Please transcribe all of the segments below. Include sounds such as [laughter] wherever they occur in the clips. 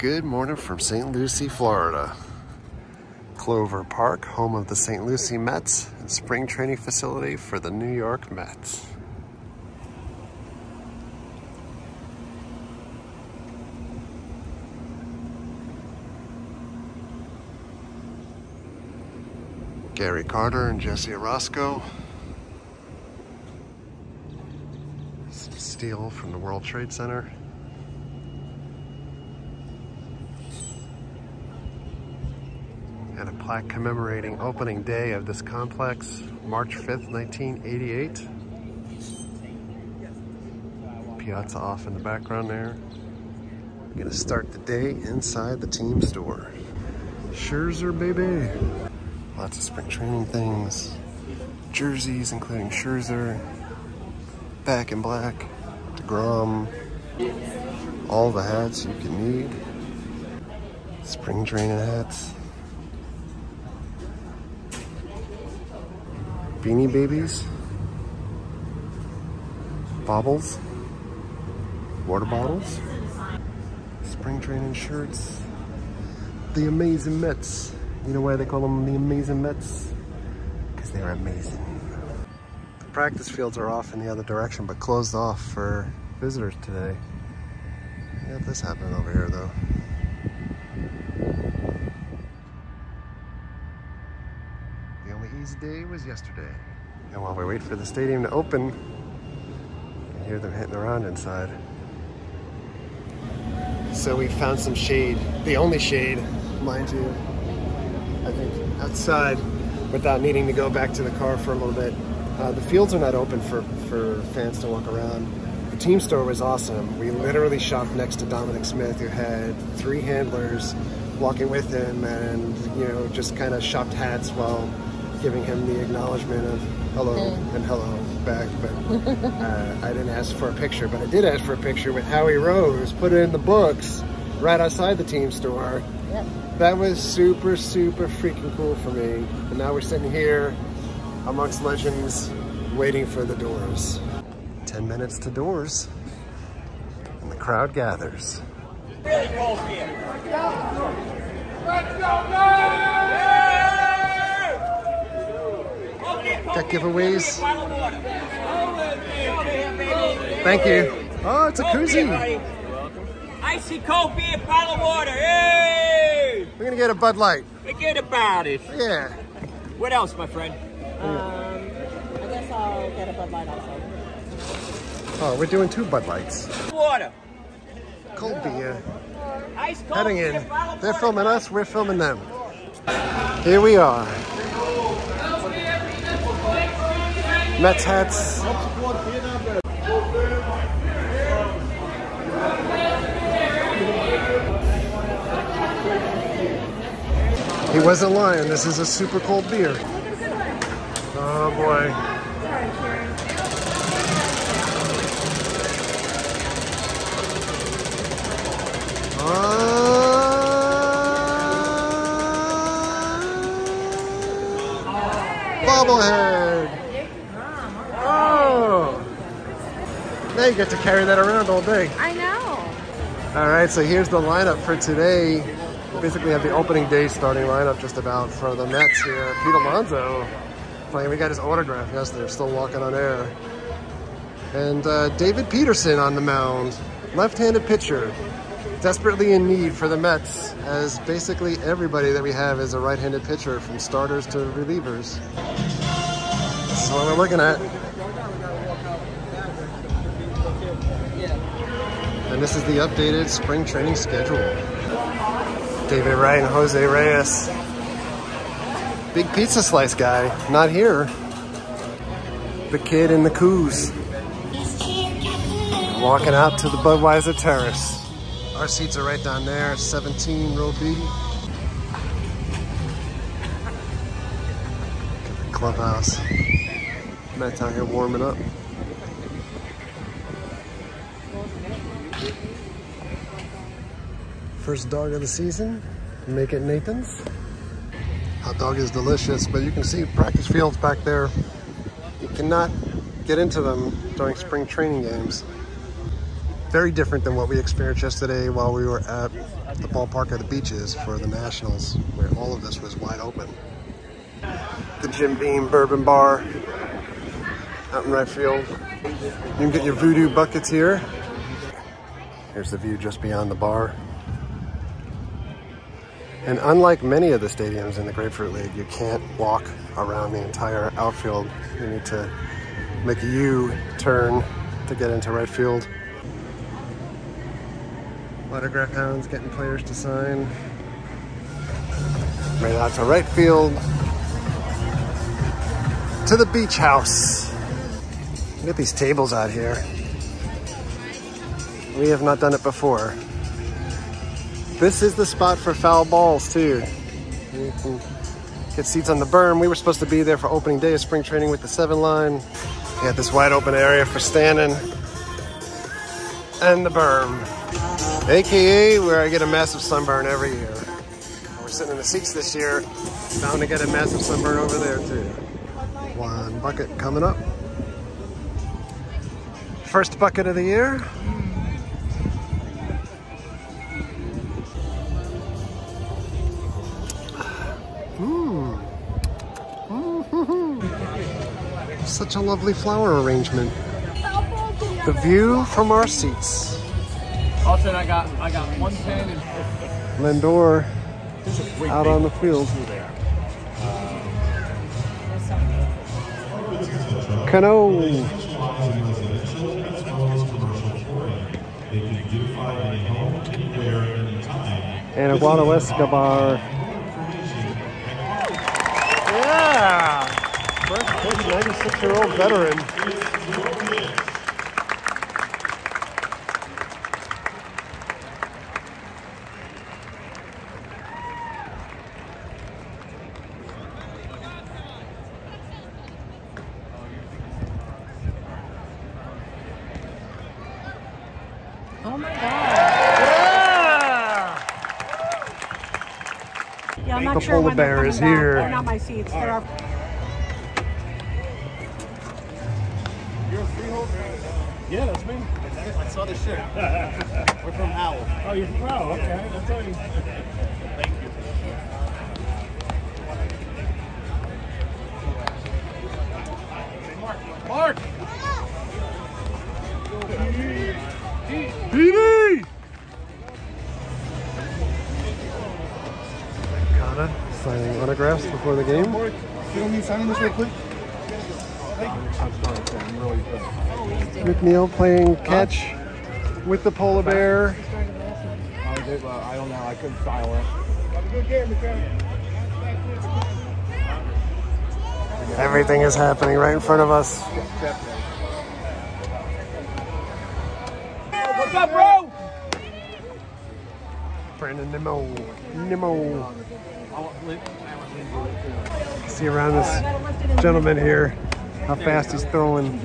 Good morning from St. Lucie, Florida. Clover Park, home of the St. Lucie Mets, and spring training facility for the New York Mets. Gary Carter and Jesse Orosco. Steel from the World Trade Center. and a plaque commemorating opening day of this complex, March 5th, 1988. Piazza off in the background there. We're gonna start the day inside the team store. Scherzer, baby. Lots of spring training things. Jerseys, including Scherzer, back in black, DeGrom, all the hats you can need. Spring training hats. Beanie Babies, baubles, water bottles, spring training shirts, the Amazing Mets. You know why they call them the Amazing Mets? Because they're amazing. The practice fields are off in the other direction, but closed off for visitors today. Got this happening over here though. The only easy day was yesterday. And while we wait for the stadium to open, you can hear them hitting around inside. So we found some shade, the only shade, mind you, I think, outside without needing to go back to the car for a little bit. Uh, the fields are not open for, for fans to walk around. The team store was awesome. We literally shopped next to Dominic Smith, who had three handlers walking with him and, you know, just kind of shopped hats while giving him the acknowledgement of hello and hello back. But [laughs] uh, I didn't ask for a picture, but I did ask for a picture with Howie Rose, put it in the books right outside the team store. Yep. That was super, super freaking cool for me. And now we're sitting here amongst legends waiting for the doors. 10 minutes to doors. And the crowd gathers. Got giveaways. Thank you. Oh, it's a koozie. Icy cold beer, bottle of water. Hey! We're gonna get a Bud Light. Forget about it. Yeah. What else, my friend? Um, I guess I'll get a Bud Light also. Oh, we're doing two Bud Lights. Water. Cold beer. Ice cold Heading beer, in. bottle of They're filming us, we're filming them. Here we are. Mets hats. He wasn't lying. This is a super cold beer. Oh boy. Uh, bobblehead. Oh. Now you get to carry that around all day. I know. All right, so here's the lineup for today. We basically have the opening day starting lineup just about for the Mets here. Pete Alonso playing. We got his autograph. Yes, they're still walking on air. And uh, David Peterson on the mound, left-handed pitcher, desperately in need for the Mets, as basically everybody that we have is a right-handed pitcher, from starters to relievers. This is what we're looking at. And this is the updated spring training schedule. David Wright and Jose Reyes. Big pizza slice guy, not here. The kid in the coos. Walking out to the Budweiser Terrace. Our seats are right down there, 17 row B. Clubhouse. Matt's out here warming up. First dog of the season, make it Nathan's. Hot dog is delicious, but you can see practice fields back there. You cannot get into them during spring training games. Very different than what we experienced yesterday while we were at the ballpark of the beaches for the Nationals, where all of this was wide open. The Jim Beam Bourbon Bar out in right field. You can get your voodoo buckets here. Here's the view just beyond the bar. And unlike many of the stadiums in the Grapefruit League, you can't walk around the entire outfield. You need to make a U-turn to get into right field. Autograph hounds getting players to sign. Right out to right field. To the beach house. Look at these tables out here. We have not done it before. This is the spot for foul balls too. You can get seats on the berm. We were supposed to be there for opening day of spring training with the seven line. We got this wide open area for standing and the berm. AKA where I get a massive sunburn every year. We're sitting in the seats this year, bound to get a massive sunburn over there too. One bucket coming up. First bucket of the year. Such a lovely flower arrangement. The view from our seats. Also, I got I got 110 and Lindor out on the field. Cano. And Eduardo Escobar. Yeah! First pitch, 96 year old veteran. Oh my god. Yeah! I'm The not sure polar bear is here. They're not my seats. They're our Yeah, that's me. I saw the shirt. [laughs] We're from Owl. Oh, you're from Owl. Okay, I'll tell you. Thank you. Mark! PD! Cano signing autographs before the game. Mark, you don't need signing this real quick? McNeil playing catch with the polar bear. I don't know. I couldn't file it. Everything is happening right in front of us. what's up, bro? Brandon Nimmo. Nimmo. See around this gentleman here how fast he's throwing.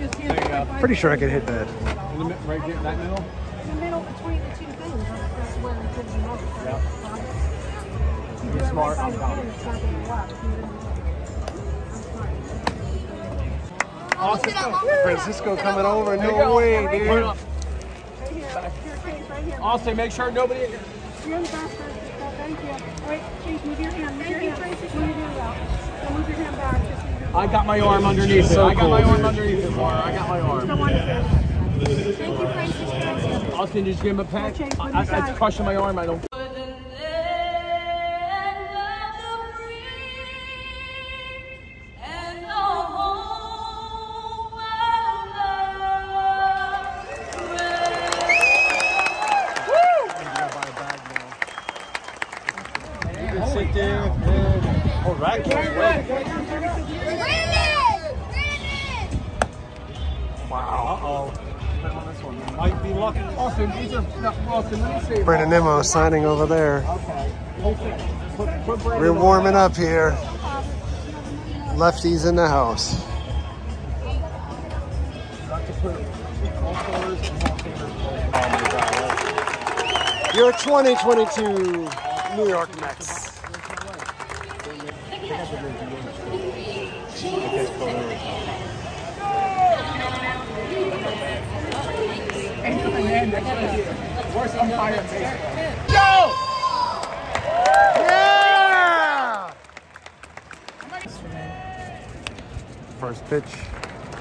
Pretty sure I could hit that. In the, mid- right here, that middle? in the middle between the two things. That's where it gives them over. Yeah. You do smart, I'm by the down. pin, it's not gonna go up. I'm smart. Francisco coming over. No way, Put it dude. up. Right here. Here, Chase, right here. Austin, make sure nobody. You're the back, Thank you. All right, Chase, move your hand. Move your hand. Move your hand out. Now move your hand back. Just move your I got my arm underneath it. I got my arm dude. underneath it, Laura. I got my arm. Don't want to Thank you, Francisco. Austin, just give him a pat. Chase, I, put it I, aside. it's crushing my arm. I don't. Wow. Uh-oh. Might be lucky. Nimmo signing over there. We're warming up here. Lefties in the house. Your 2022 New York Mets. Hand next Worst umpire in baseball. Yeah! First pitch,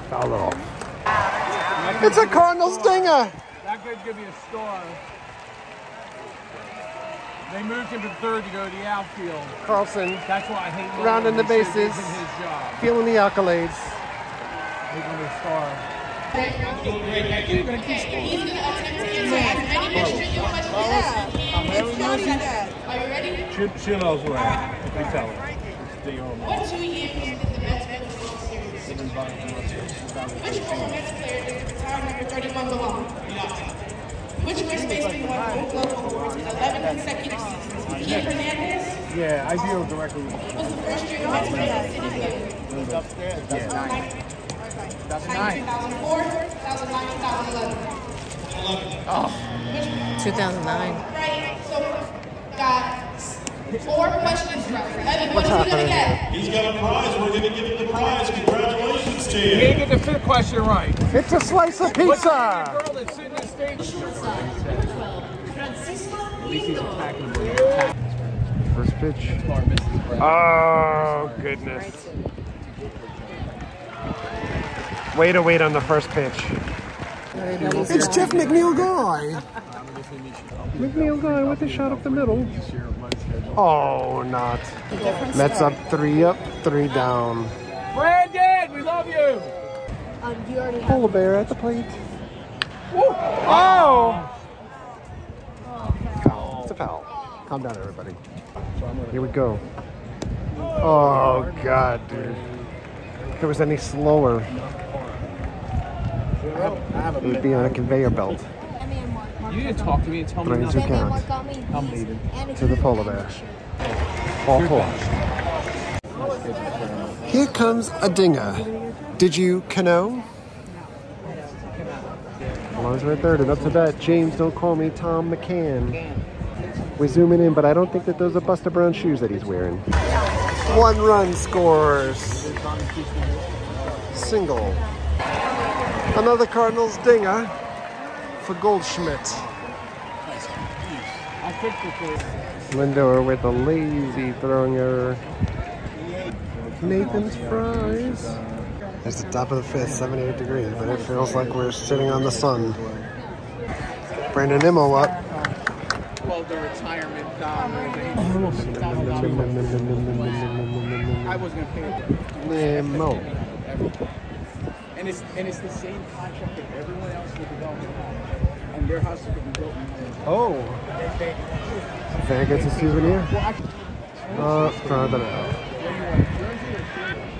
foul off. It's a Cardinals dinger. That could give you a star. They moved him to third to go to the outfield. Carlson That's why I hate Nolan. Rounding the you're gonna keep scoring. He's gonna what tell her. What two years did the Mets win the World Series? Which former Mets player did the time number 31 belong? Which first baseman won Gold Glove awards in 11 consecutive seasons? Ian Hernandez? Yeah, I deal directly with him. It was the first year the Mets were in the city. It was upstairs. Yeah. 2009. 2004, 2009, 2011. Oh. 2009. Right, so got four questions what is he going to get? He's got a prize. We're going to give him the prize. Congratulations to you. He did get the fifth question right. It's a slice of pizza. What's the girl that's sitting in the stage? First pitch. Oh, goodness. Way to wait on the first pitch. It's Jeff McNeil Guy. McNeil Guy with a shot up the middle. Oh, not. Mets up three up, three down. Brandon, we love you. Polar bear at the plate. Oh! Foul. It's a foul. Calm down, everybody. Here we go. Oh, God, dude. If it was any slower, it would be on a conveyor belt. You didn't talk to me and tell me Three, two nothing. count I'm leaving. to the polar bear. All four. Here comes a dinger. Did you canoe? Alon's right there, and up to bat. James, don't call me Tom McCann. We're zooming in, but I don't think that those are Buster Brown shoes that he's wearing. One run scores. Single. Another Cardinals dinger for Goldschmidt. I Lindor with a lazy throwing error. Nathan's fries. It's the top of the fifth, 78 degrees, but it feels like we're sitting on the sun. Brandon Nimmo up. the, well, the retirement dollar. I was gonna pay it. Nimmo. And it's and it's the same contract that everyone else in the development had. And their house is gonna be built in Oh, fan gets a souvenir. Uh, throw that out.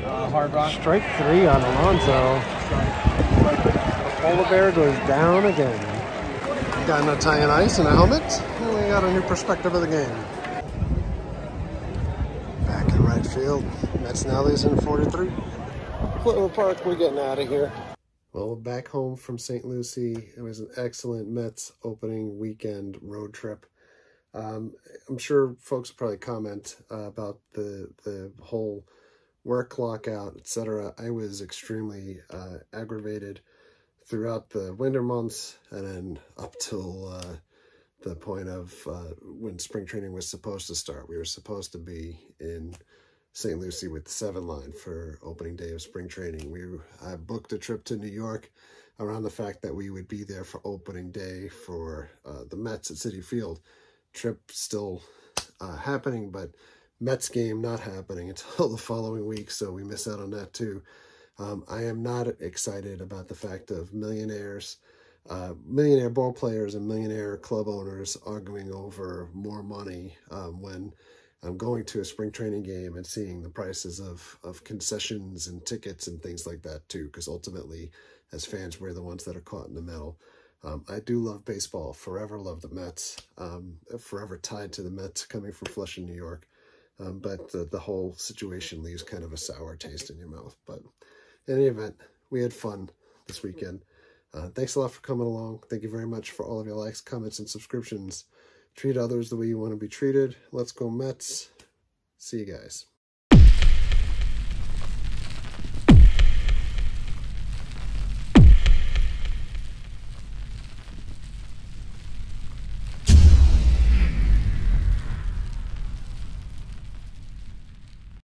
uh, Hard Rock. Strike three on Alonso. The polar bear goes down again. Got an Italian ice and a helmet. And we got a new perspective of the game. Back in right field. Mets now losing 43. Clover Park, we're getting out of here. Well, back home from St. Lucie, it was an excellent Mets opening weekend road trip. Um, I'm sure folks will probably comment uh, about the the whole work lockout, etc. I was extremely uh, aggravated throughout the winter months and then up till uh, the point of uh, when spring training was supposed to start. We were supposed to be in St. Lucie with seven line for opening day of spring training. We I booked a trip to New York around the fact that we would be there for opening day for uh, the Mets at Citi Field. Trip still uh, happening, but Mets game not happening [laughs] until the following week, so we miss out on that too. Um, I am not excited about the fact of millionaires, uh, millionaire ball players and millionaire club owners arguing over more money um, when I'm going to a spring training game and seeing the prices of, of concessions and tickets and things like that too, because ultimately, as fans, we're the ones that are caught in the middle. Um, I do love baseball, forever love the Mets, um, forever tied to the Mets coming from Flushing, New York. Um, but the, the whole situation leaves kind of a sour taste in your mouth. But in any event, we had fun this weekend. Uh, thanks a lot for coming along. Thank you very much for all of your likes, comments, and subscriptions. Treat others the way you want to be treated. Let's go Mets. See you guys.